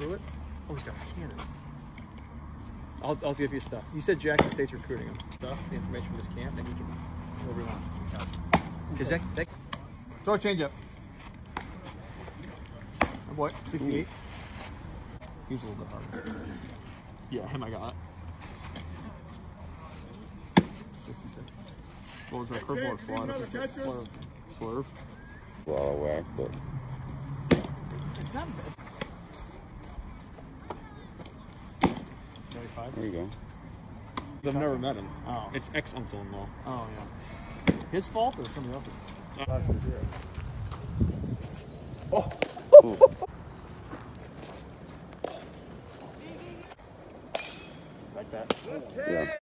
through it. Oh, he's got a cannon. I'll, I'll give you stuff. He said Jackson State's recruiting him. Stuff, the information from this camp, and he can whoever he wants. Because that, that. Throw a change up. Oh boy, 68. He's a little bit harder. Yeah, him I got. 66. What was that curveball or slide? Slurve. Slurve. A lot of whack, but It's not bad. 95? there you go. I've never met him. Oh. It's ex uncle in law. Oh, yeah. His fault or somebody else's? Oh. Like that. Yeah.